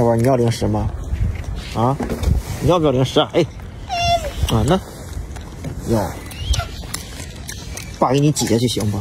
小宝，你要零食吗？啊，你要不要零食啊？哎，啊那要，爸给你挤下去行不？